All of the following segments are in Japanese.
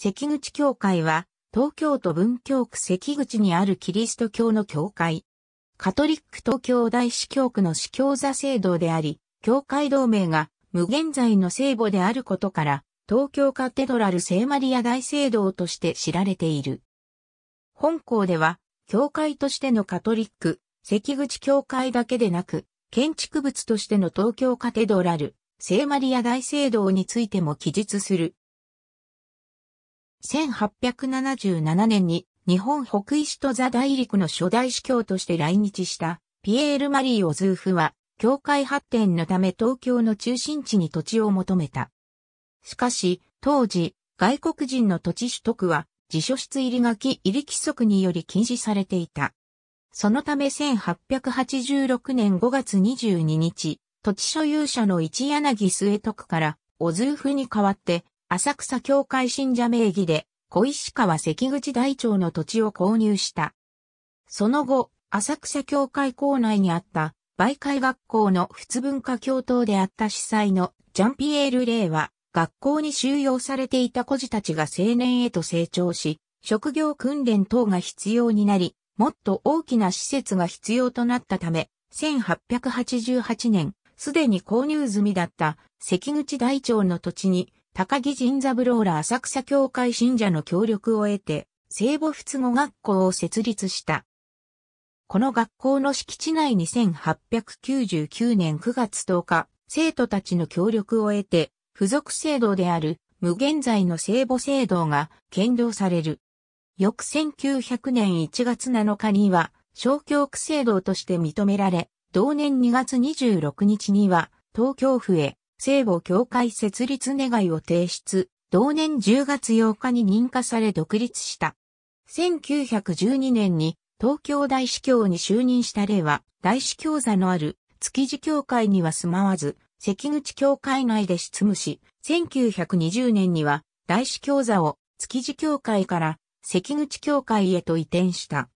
関口教会は、東京都文京区関口にあるキリスト教の教会。カトリック東京大司教区の司教座聖堂であり、教会同盟が無限在の聖母であることから、東京カテドラル聖マリア大聖堂として知られている。本校では、教会としてのカトリック、関口教会だけでなく、建築物としての東京カテドラル、聖マリア大聖堂についても記述する。1877年に日本北医師とザ大陸の初代司教として来日したピエール・マリー・オズーフは、教会発展のため東京の中心地に土地を求めた。しかし、当時、外国人の土地取得は、自書室入り書き入り規則により禁止されていた。そのため1886年5月22日、土地所有者の一柳末徳から、オズーフに代わって、浅草教会信者名義で、小石川関口大町の土地を購入した。その後、浅草教会構内にあった媒介学校の仏文化教頭であった司祭のジャンピエール・レイは、学校に収容されていた孤児たちが青年へと成長し、職業訓練等が必要になり、もっと大きな施設が必要となったため、1888年、すでに購入済みだった関口大町の土地に高木神三郎ら浅草教会信者の協力を得て、聖母仏語学校を設立した。この学校の敷地内に1899年9月10日、生徒たちの協力を得て、付属制度である無限在の聖母制度が検討される。翌1900年1月7日には、小教区制度として認められ、同年2月26日には、東京府へ聖母協会設立願いを提出、同年10月8日に認可され独立した。1912年に東京大司教に就任した例は、大司教座のある築地教会には住まわず、関口教会内で執務し、1920年には大司教座を築地教会から関口教会へと移転した。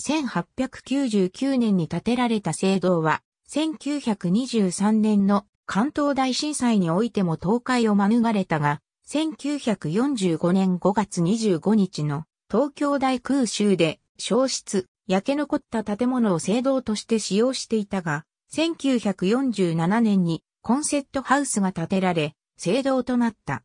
1899年に建てられた聖堂は、1923年の関東大震災においても倒壊を免れたが、1945年5月25日の東京大空襲で消失、焼け残った建物を聖堂として使用していたが、1947年にコンセットハウスが建てられ、聖堂となった。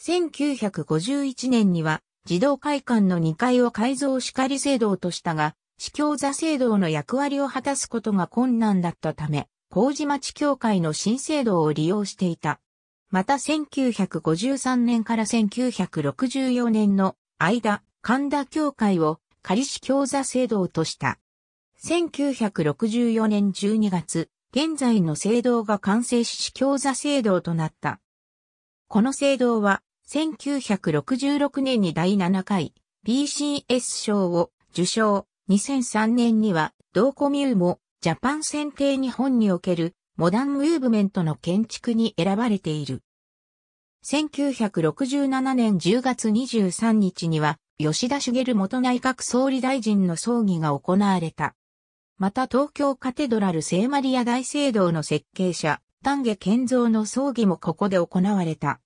1951年には自動会館の2階を改造しかり聖堂としたが、司教座聖堂の役割を果たすことが困難だったため、麹町教会の新制度を利用していた。また1953年から1964年の間、神田教会を仮司教座制度とした。1964年12月、現在の制度が完成し司教座制度となった。この制度は、1966年に第7回 BCS 賞を受賞、2003年には同コミューもジャパン選定日本におけるモダンムーブメントの建築に選ばれている。1967年10月23日には吉田茂元内閣総理大臣の葬儀が行われた。また東京カテドラル聖マリア大聖堂の設計者、丹下健三の葬儀もここで行われた。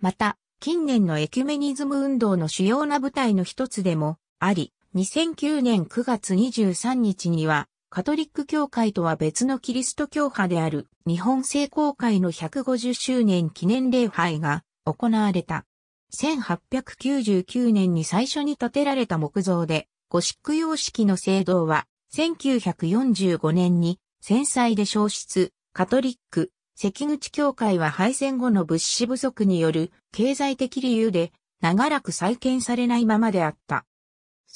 また、近年のエキュメニズム運動の主要な舞台の一つでもあり、2009年9月23日にはカトリック教会とは別のキリスト教派である日本聖公会の150周年記念礼拝が行われた。1899年に最初に建てられた木造で、ゴシック様式の聖堂は、1945年に戦災で消失、カトリック、関口教会は敗戦後の物資不足による経済的理由で長らく再建されないままであった。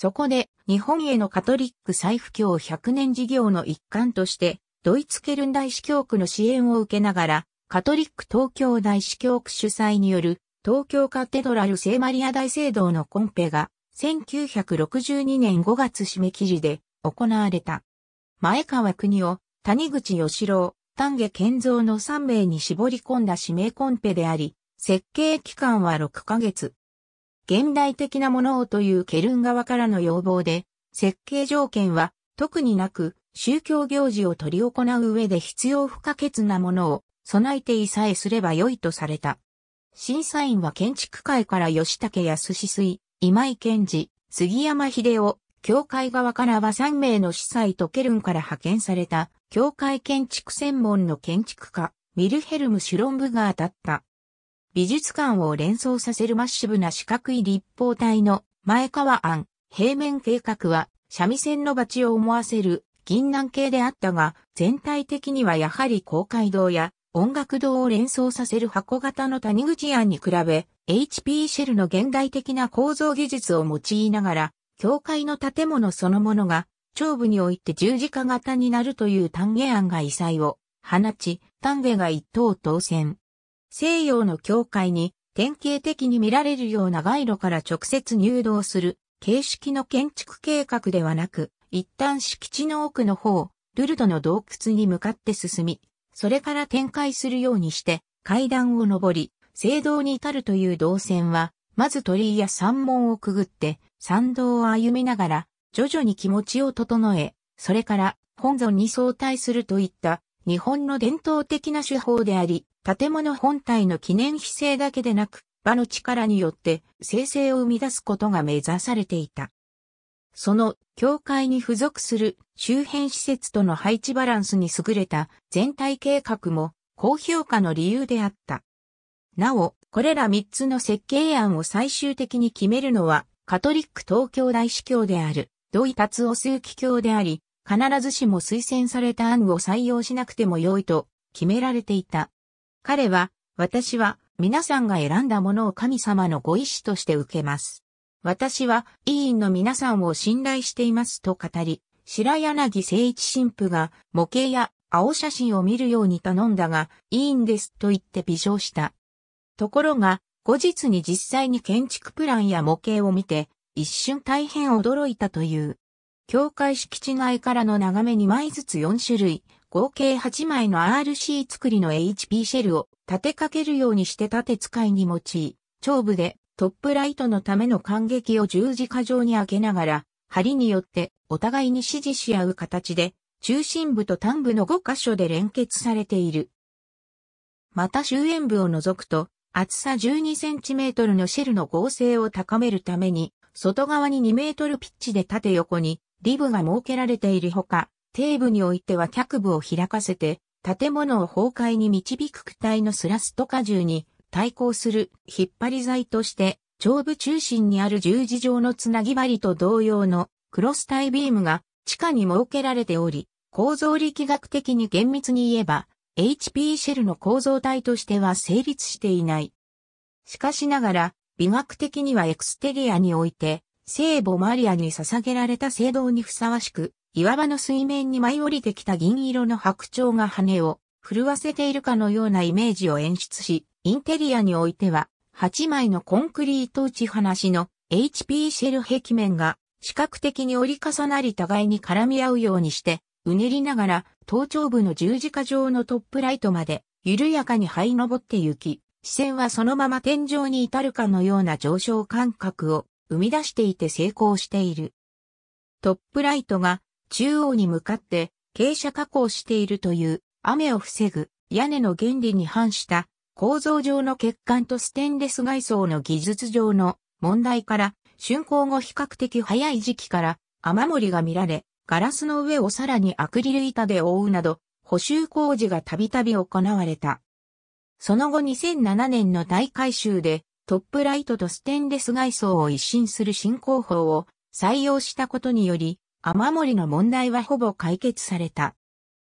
そこで、日本へのカトリック再布教100年事業の一環として、ドイツケルン大司教区の支援を受けながら、カトリック東京大司教区主催による東京カテドラル聖マリア大聖堂のコンペが、1962年5月締め切りで行われた。前川国夫、谷口義郎、丹下健三の3名に絞り込んだ指名コンペであり、設計期間は6ヶ月。現代的なものをというケルン側からの要望で、設計条件は特になく、宗教行事を取り行う上で必要不可欠なものを備えていさえすれば良いとされた。審査員は建築界から吉武康水、今井健二、杉山秀夫、教会側からは3名の司祭とケルンから派遣された、教会建築専門の建築家、ウィルヘルム・シュロンブガーだった。美術館を連想させるマッシブな四角い立方体の前川案、平面計画は三味線のバチを思わせる銀南系であったが、全体的にはやはり公会堂や音楽堂を連想させる箱型の谷口案に比べ、HP シェルの現代的な構造技術を用いながら、教会の建物そのものが、頂部において十字架型になるという単下案が異彩を放ち、単下が一等当選。西洋の教会に典型的に見られるような街路から直接入道する形式の建築計画ではなく、一旦敷地の奥の方、ルルドの洞窟に向かって進み、それから展開するようにして階段を登り、聖堂に至るという動線は、まず鳥居や山門をくぐって参道を歩みながら、徐々に気持ちを整え、それから本尊に相対するといった日本の伝統的な手法であり、建物本体の記念姿勢だけでなく、場の力によって生成を生み出すことが目指されていた。その教会に付属する周辺施設との配置バランスに優れた全体計画も高評価の理由であった。なお、これら3つの設計案を最終的に決めるのはカトリック東京大司教である土井達夫枢機卿であり、必ずしも推薦された案を採用しなくても良いと決められていた。彼は、私は皆さんが選んだものを神様のご意志として受けます。私は委員の皆さんを信頼していますと語り、白柳誠一神父が模型や青写真を見るように頼んだが、いいんですと言って微笑した。ところが、後日に実際に建築プランや模型を見て、一瞬大変驚いたという。教会敷地内からの眺め2枚ずつ4種類、合計8枚の RC 作りの HP シェルを立てかけるようにして縦使いに用い、頂部でトップライトのための感激を十字架状に開けながら、針によってお互いに指示し合う形で、中心部と端部の5箇所で連結されている。また周縁部を除くと、厚さ 12cm のシェルの合成を高めるために、外側に2メートルピッチで縦横にリブが設けられているほか、底部においては脚部を開かせて、建物を崩壊に導く躯体のスラスト荷重に対抗する引っ張り材として、頂部中心にある十字状のつなぎ針と同様のクロスタイビームが地下に設けられており、構造力学的に厳密に言えば、HP シェルの構造体としては成立していない。しかしながら、美学的にはエクステリアにおいて、聖母マリアに捧げられた聖堂にふさわしく、岩場の水面に舞い降りてきた銀色の白鳥が羽を震わせているかのようなイメージを演出し、インテリアにおいては、8枚のコンクリート打ち放しの HP シェル壁面が視覚的に折り重なり互いに絡み合うようにして、うねりながら頭頂部の十字架状のトップライトまで緩やかに這い登って行き、視線はそのまま天井に至るかのような上昇感覚を生み出していて成功している。トップライトが中央に向かって傾斜加工しているという雨を防ぐ屋根の原理に反した構造上の欠陥とステンレス外装の技術上の問題から竣工後比較的早い時期から雨漏りが見られ、ガラスの上をさらにアクリル板で覆うなど補修工事がたびたび行われた。その後2007年の大改修でトップライトとステンレス外装を一新する新工法を採用したことにより、雨漏りの問題はほぼ解決された。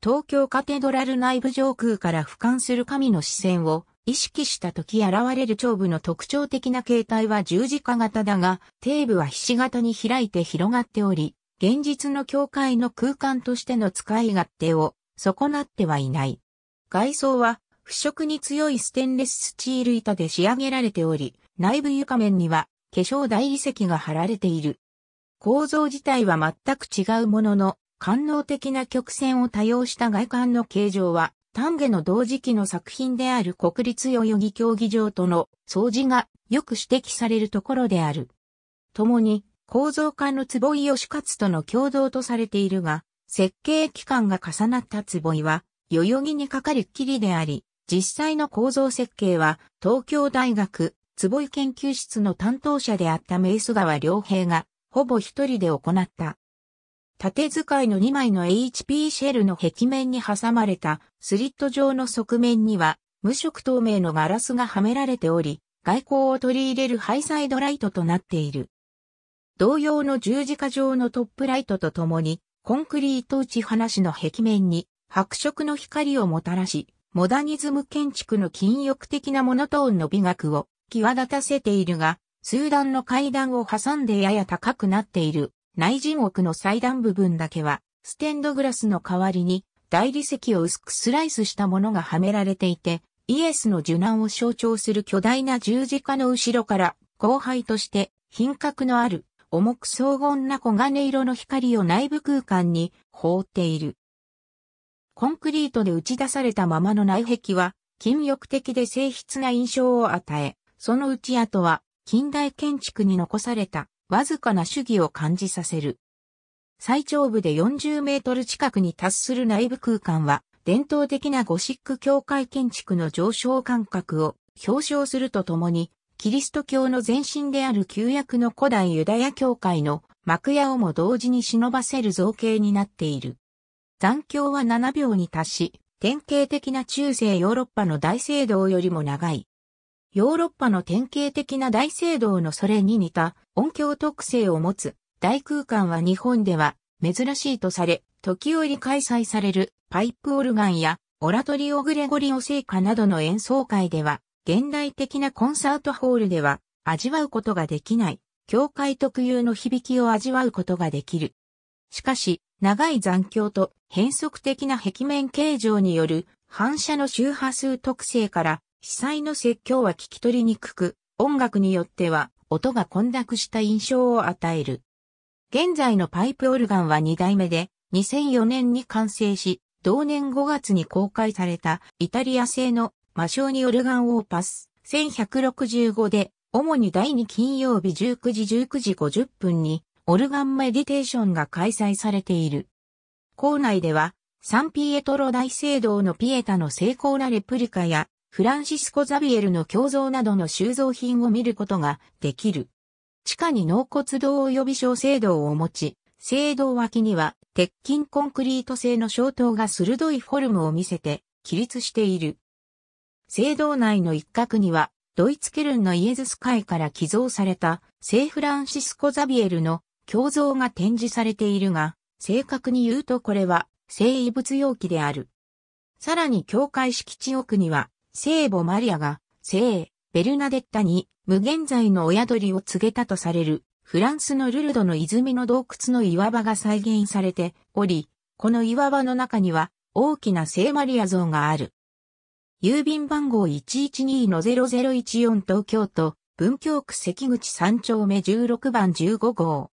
東京カテドラル内部上空から俯瞰する神の視線を意識した時現れる頂部の特徴的な形態は十字架型だが、底部はひし形に開いて広がっており、現実の教会の空間としての使い勝手を損なってはいない。外装は腐食に強いステンレススチール板で仕上げられており、内部床面には化粧台遺跡が貼られている。構造自体は全く違うものの、官能的な曲線を多用した外観の形状は、丹下の同時期の作品である国立代々木競技場との掃除がよく指摘されるところである。共に構造家の坪井義勝との共同とされているが、設計期間が重なった坪井は、代々木にかかるきりであり、実際の構造設計は東京大学坪井研究室の担当者であった名須川良平がほぼ一人で行った。縦使いの2枚の HP シェルの壁面に挟まれたスリット状の側面には無色透明のガラスがはめられており、外光を取り入れるハイサイドライトとなっている。同様の十字架状のトップライトとともに、コンクリート打ち放しの壁面に白色の光をもたらし、モダニズム建築の禁欲的なモノトーンの美学を際立たせているが、数段の階段を挟んでやや高くなっている内地獄の祭壇部分だけは、ステンドグラスの代わりに大理石を薄くスライスしたものがはめられていて、イエスの受難を象徴する巨大な十字架の後ろから後輩として品格のある重く荘厳な黄金色の光を内部空間に放っている。コンクリートで打ち出されたままの内壁は金欲的で静筆な印象を与え、その内跡は近代建築に残されたわずかな主義を感じさせる。最長部で40メートル近くに達する内部空間は、伝統的なゴシック教会建築の上昇感覚を表彰するとともに、キリスト教の前身である旧約の古代ユダヤ教会の幕屋をも同時に忍ばせる造形になっている。残響は7秒に達し、典型的な中世ヨーロッパの大聖堂よりも長い。ヨーロッパの典型的な大聖堂のそれに似た音響特性を持つ大空間は日本では珍しいとされ、時折開催されるパイプオルガンやオラトリオグレゴリオ聖歌などの演奏会では、現代的なコンサートホールでは味わうことができない、教会特有の響きを味わうことができる。しかし、長い残響と変則的な壁面形状による反射の周波数特性から被災の説教は聞き取りにくく、音楽によっては音が混濁した印象を与える。現在のパイプオルガンは2代目で、2004年に完成し、同年5月に公開されたイタリア製の魔性にオルガンオーパス1165で、主に第2金曜日19時19時50分にオルガンメディテーションが開催されている。校内では、サンピエトロ大聖堂のピエタの成功なレプリカやフランシスコ・ザビエルの胸像などの収蔵品を見ることができる。地下に納骨堂及び小聖堂を持ち、聖堂脇には鉄筋コンクリート製の小塔が鋭いフォルムを見せて起立している。聖堂内の一角にはドイツケルンのイエズス会から寄贈された聖フランシスコ・ザビエルの胸像が展示されているが、正確に言うとこれは聖遺物容器である。さらに教会敷地奥には聖母マリアが、聖、ベルナデッタに無限在の親鳥を告げたとされる、フランスのルルドの泉の洞窟の岩場が再現されており、この岩場の中には大きな聖マリア像がある。郵便番号112-0014東京都文京区関口3丁目16番15号。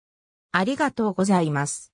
ありがとうございます。